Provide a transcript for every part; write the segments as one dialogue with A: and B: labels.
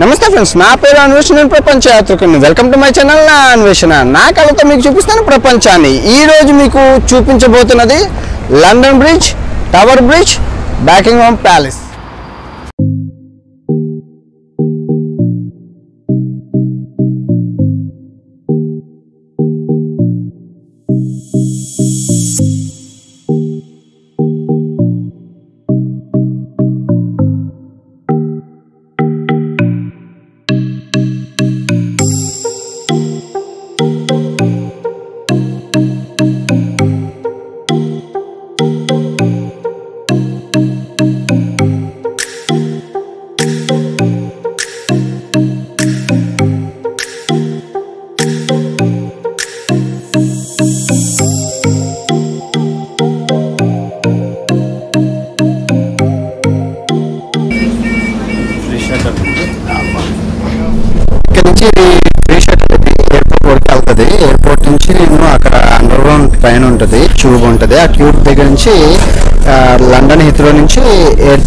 A: నమస్తే ఫ్రెండ్స్ నా పేరు అన్వేషణ ప్రపంచ యాత్రికుని. వెల్కమ్ టు మై ఛానల్ నా అన్వేషణ. నా కళతో మీకు చూపిస్తాను ప్రపంచాన్ని. ఈరోజు మీకు చూపించబోతున్నది London bridge tower bridge Buckingham palace tube ఉంటుంది. ఆ ట్యూబ్ దగ్గర నుంచి లండన్ హిత్రో నుంచి ఎయిర్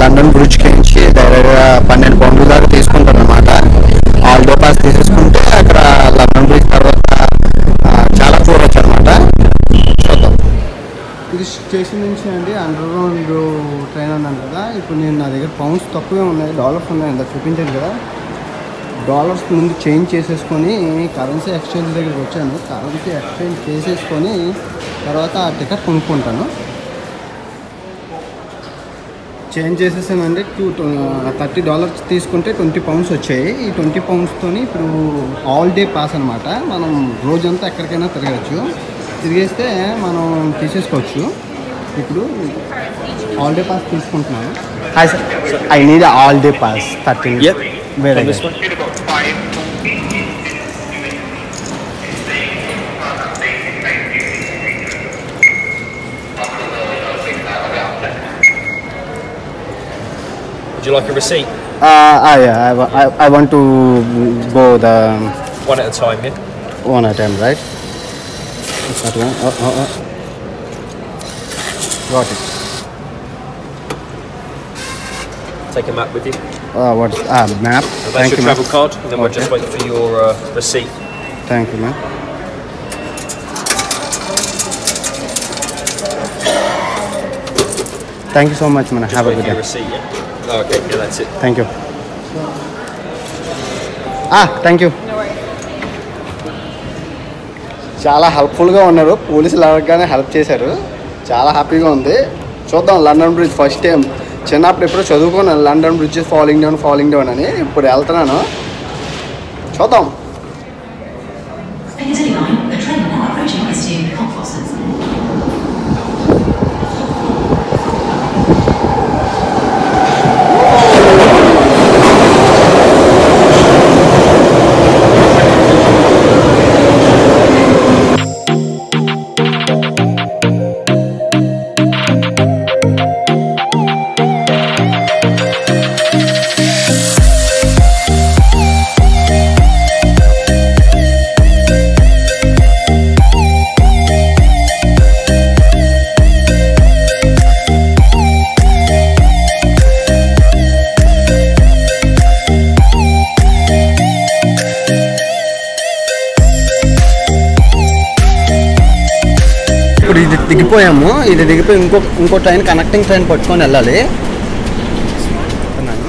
A: లండన్ బ్రిడ్జ్కి నుంచి డైరెక్ట్గా పన్నెండు పౌండ్ల దాకా తీసుకుంటారు అనమాట ఆల్డో పాస్ తీసేసుకుంటే అక్కడ లండన్ బ్రిడ్జ్ తర్వాత చాలా చూడవచ్చు అనమాట చూద్దాం. ఇది స్టేషన్ నుంచి అండి అండర్గ్రౌండ్ ట్రైన్ అన్నాను కదా. ఇప్పుడు నేను నా దగ్గర పౌండ్స్ తక్కువే ఉన్నాయి డాలర్స్ ఉన్నాయి అంత చూపించాను కదా. డాలర్స్ ముందు చేంజ్ చేసేసుకొని కరెన్సీ ఎక్స్చేంజ్ దగ్గరికి వచ్చాను. కరెన్సీ ఎక్స్చేంజ్ చేసేసుకొని తర్వాత ఆ టికెట్ కొనుక్కుంటాను. చేంజ్ చేసేసానండి. టూ థర్టీ డాలర్స్ తీసుకుంటే ట్వంటీ పౌండ్స్ వచ్చాయి. ఈ ట్వంటీ పౌండ్స్తోని ఇప్పుడు ఆల్ డే పాస్ అనమాట మనం రోజంతా ఎక్కడికైనా తిరగచ్చు. తిరిగేస్తే మనం తీసేసుకోవచ్చు. ఇప్పుడు ఆల్ డే పాస్ తీసుకుంటున్నాను. I need all day pass thirty వేరే
B: On this one? Would you like a receipt?
A: Uh, I, I, I, I want to go the
B: One at a time, yeah?
A: one at a time, right? That one. Oh, oh, oh. Got it.
B: Take a map with you.
A: Uh, what's ah map?
B: And that's
A: Thank
B: your
A: you,
B: travel
A: ma'am.
B: card, and then we'll just
A: Okay.
B: wait for your uh, receipt.
A: Thank you, ma'am. Thank you so much, man.
B: Just
A: Have a good
B: for your
A: day.
B: receipt, yeah? Oh, okay, yeah, that's it.
A: Thank you. Ah, thank you. చాలా హెల్ప్ఫుల్గా ఉన్నారు పోలీసులు అడగగానే help చేశారు చాలా హ్యాపీగా ఉంది చూద్దాం లండన్ బ్రిడ్జ్ ఫస్ట్ టైం చిన్నప్పుడు ఎప్పుడో చదువుకున్నాను London bridge is falling down falling down అని ఇప్పుడు వెళ్తున్నాను. చూద్దాం. దిగిపోయి ఇంకో ఇంకో ట్రైన్ కనెక్టింగ్ ట్రైన్ పట్టుకొని వెళ్ళాలి. చెప్తున్నాను.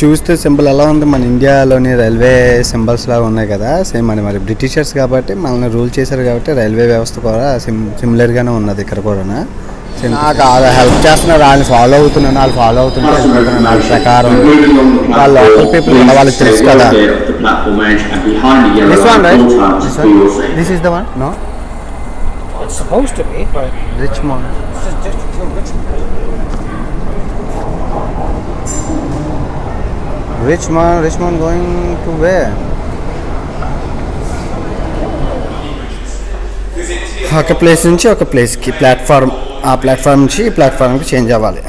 A: చూస్తే సింబల్ ఎలా ఉంది? మన ఇండియాలోని రైల్వే సింబల్స్ లాగా ఉన్నాయి కదా. సేమ్ అని మరి బ్రిటిషర్స్ కాబట్టి మనల్ని రూల్ చేశారు కాబట్టి రైల్వే వ్యవస్థ కూడా సిమ్ సిమిలర్గానే ఉన్నది ఇక్కడ కూడా నాకు అది హెల్ప్ చేస్తున్నారు వాళ్ళని ఫాలో అవుతున్నాను వాళ్ళు ఫాలో అవుతుంటే వెళ్ళిపోతున్నాను వాళ్ళ ప్రకారం వాళ్ళ లోకల్ పీపుల్ కదా వాళ్ళకి తెలుసు కదా This right? This one? This is the one? No?
B: It's supposed to be, but
A: Richmond. Richmond, Richmond going to where? ఒక ప్లేస్ నుంచి ఒక ప్లేస్కి ప్లాట్ఫామ్ ఆ ప్లాట్ఫామ్ నుంచి ఈ ప్లాట్ఫామ్కి చేంజ్ అవ్వాలి.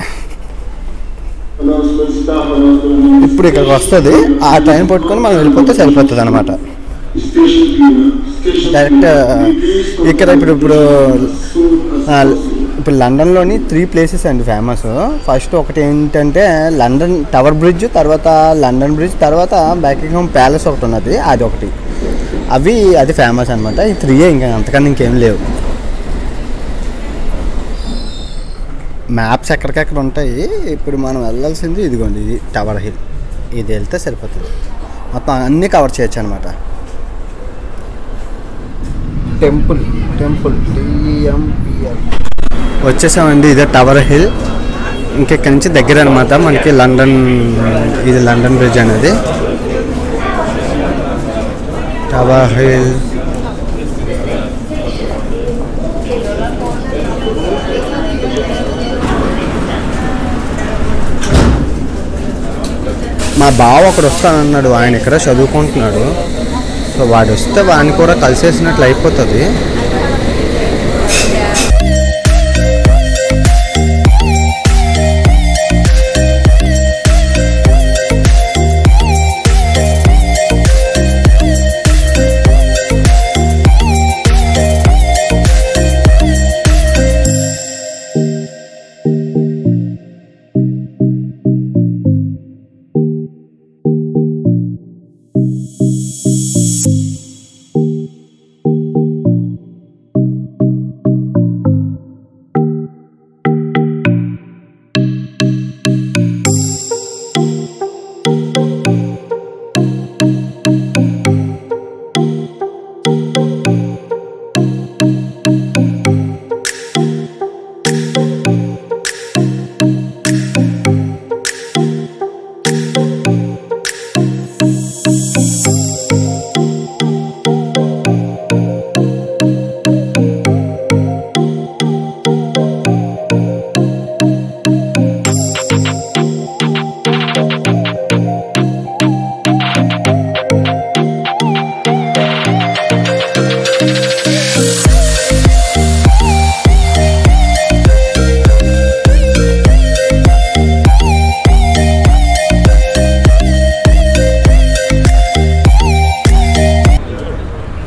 A: ఇప్పుడు ఇక్కడికి వస్తుంది. ఆ ట్రైన్ పట్టుకొని మనం వెళ్ళిపోతే సరిపోతుంది అనమాట డైరెక్ట్ ఇక్కడ ఇప్పుడు ఇప్పుడు ఇప్పుడు లండన్లోని త్రీ ప్లేసెస్ అండి ఫేమస్ ఫస్ట్ ఒకటి ఏంటంటే లండన్ టవర్ బ్రిడ్జ్ తర్వాత లండన్ బ్రిడ్జ్ తర్వాత బ్యాకింగ్హామ్ ప్యాలెస్ ఒకటి ఉన్నది. అది ఒకటి. అవి అది ఫేమస్ అనమాట ఈ త్రీయే ఇంకా అంతకన్నా ఇంకేం లేవు. మ్యాప్స్ ఎక్కడికెక్కడ ఉంటాయి ఇప్పుడు మనం వెళ్ళాల్సింది ఇదిగోండి ఇది టవర్ హిల్. ఇది వెళ్తే సరిపోతుంది. మొత్తం అన్నీ కవర్ చేయొచ్చు అనమాట టెంపుల్ టెంపుల్ టిఎంపిఎల్. వచ్చేసామండి ఇదే టవర్ హిల్. ఇంకెక్కడి నుంచి దగ్గర అనమాట మనకి లండన్ ఇది లండన్ బ్రిడ్జ్ అనేది. Tower hill. మా బావ ఒకడు వస్తానన్నాడు ఆయన ఇక్కడ చదువుకుంటున్నాడు. సో వాడు వస్తే వాడిని కూడా కలిసేసినట్లు అయిపోతుంది.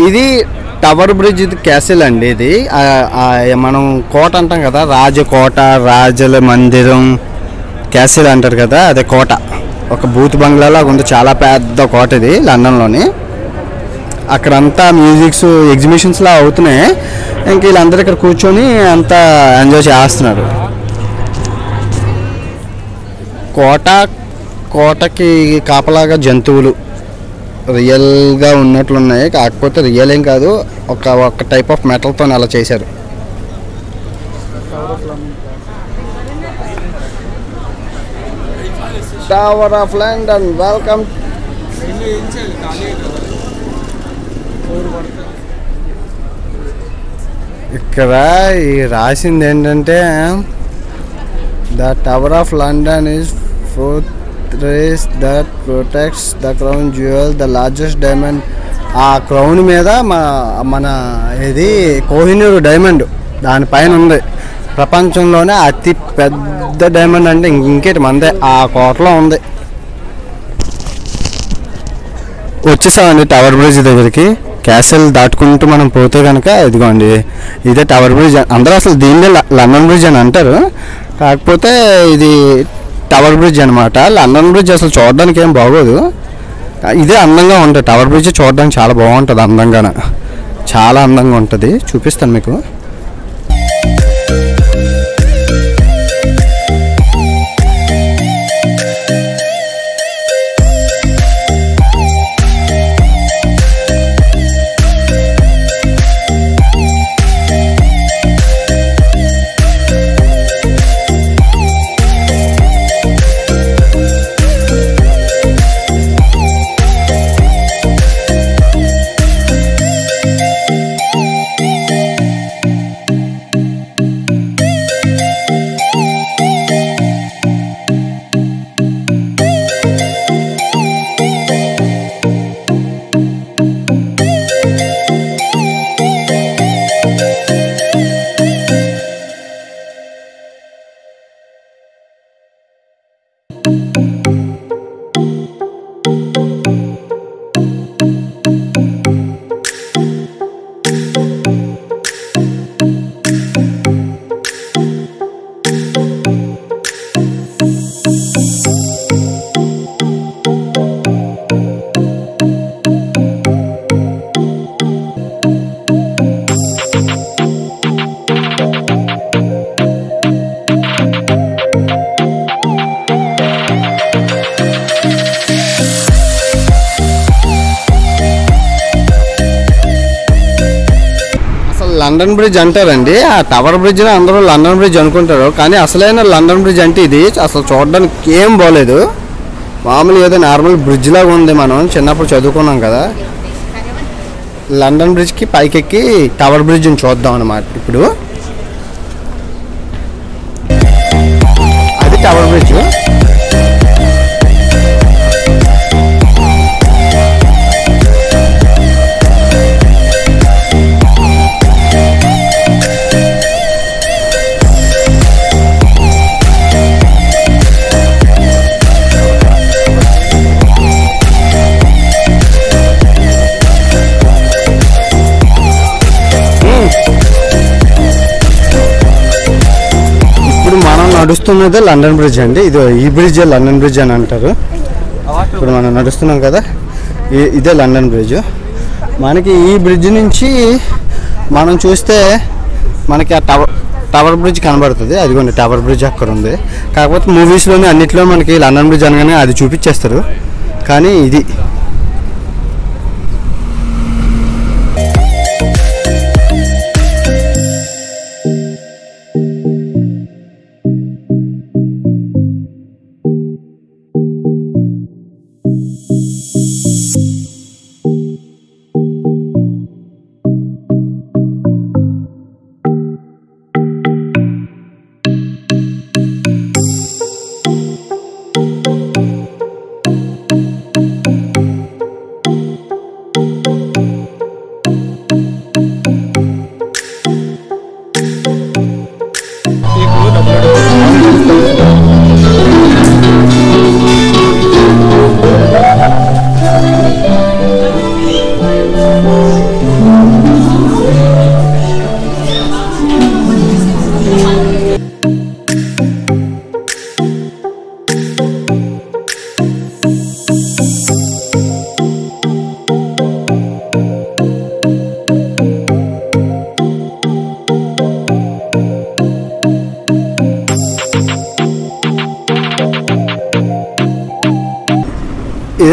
A: ఇది టవర్ బ్రిడ్జ్ ఇది క్యాసిల్ అండి ఇది. మనం కోట అంటాం కదా రాజకోట రాజుల మందిరం క్యాసిల్ అంటారు కదా అదే కోట. ఒక బూత్ బంగ్లాలాగా ఉంది చాలా పెద్ద కోట ఇది లండన్లోని. అక్కడంతా మ్యూజిక్స్ ఎగ్జిబిషన్స్లా అవుతున్నాయి. ఇంక వీళ్ళందరూ ఇక్కడ కూర్చొని అంతా ఎంజాయ్ చేస్తున్నారు. కోట కోటకి కాపలాగా జంతువులు. రియల్గా ఉన్నట్లున్నాయి. కాకపోతే రియల్ ఏం కాదు. ఒక ఒక టైప్ ఆఫ్ మెటల్తో అలా చేశారు. టవర్ ఆఫ్ లండన్ వెల్కమ్ ఇక్కడ ఈ రాసింది ఏంటంటే the tower of London is race that protects the crown jewel the largest diamond ఆ క్రౌన్ మీద మా మన ఇది కోహినూరు డైమండ్ దానిపైన ఉంది. ప్రపంచంలోనే అతి పెద్ద డైమండ్ అంటే ఇంక- ఇంకేటి మందే. ఆ కోటలో ఉంది. వచ్చేసామండి టవర్ బ్రిడ్జ్ దగ్గరికి. క్యాసిల్ దాటుకుంటూ మనం పోతే కనుక ఇదిగోండి. ఇదే టవర్ బ్రిడ్జ్ అందరూ అసలు దీన్నే ల- లండన్ బ్రిడ్జ్ అని అంటారు. కాకపోతే ఇది టవర్ బ్రిడ్జ్ అనమాట లండన్ బ్రిడ్జ్ అసలు చూడడానికి ఏం బాగోదు. ఇదే అందంగా ఉంటుంది. టవర్ బ్రిడ్జ్ చూడడానికి చాలా బాగుంటుంది అందంగా చాలా అందంగా ఉంటుంది. చూపిస్తాను మీకు. బ్రిడ్జ్ అంటారండి. ఆ టవర్ బ్రిడ్జ్ అందరూ లండన్ బ్రిడ్జ్ అనుకుంటారు. కానీ అసలైన లండన్ బ్రిడ్జ్ అంటే ఇది అసలు చూడడానికి ఏం బాగోలేదు మామూలు ఏదో నార్మల్ బ్రిడ్జ్ లాగా ఉంది మనం చిన్నప్పుడు చదువుకున్నాం కదా. లండన్ బ్రిడ్జ్కి పైకెక్కి టవర్ బ్రిడ్జ్ని చూద్దాం అనమాట ఇప్పుడు. నడుస్తున్నదే లండన్ బ్రిడ్జ్ అండి. ఇది ఈ బ్రిడ్జ్ లండన్ బ్రిడ్జ్ అని అంటారు. ఇప్పుడు మనం నడుస్తున్నాం కదా. ఇదే లండన్ బ్రిడ్జ్ మనకి ఈ బ్రిడ్జ్ నుంచి మనం చూస్తే మనకి ఆ టవర్ టవర్ బ్రిడ్జ్ కనబడుతుంది. అదిగోండి టవర్ బ్రిడ్జ్ అక్కడ ఉంది. కాకపోతే మూవీస్లోనే అన్నిట్లో మనకి లండన్ బ్రిడ్జ్ అనగానే అది చూపించేస్తారు. కానీ ఇది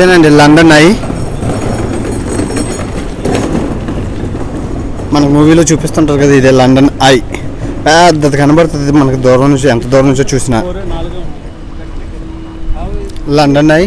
A: ఇదేనండి లండన్ ఐ. మన మూవీలో చూపిస్తుంటారు కదా ఇదే లండన్ ఐ. పెద్దది కనబడుతుంది మనకి దూరం నుంచి ఎంత దూరం నుంచో చూసినా. London eye.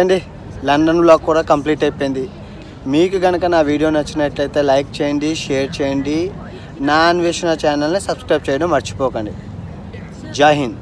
A: ఇదండి లండన్ బ్లాగ్ కూడా కంప్లీట్ అయిపోయింది. మీకు కనుక నా వీడియో నచ్చినట్లయితే లైక్ చేయండి షేర్ చేయండి. నా అన్వేషణ ఛానల్ని సబ్స్క్రైబ్ చేయడం మర్చిపోకండి. జై హింద్.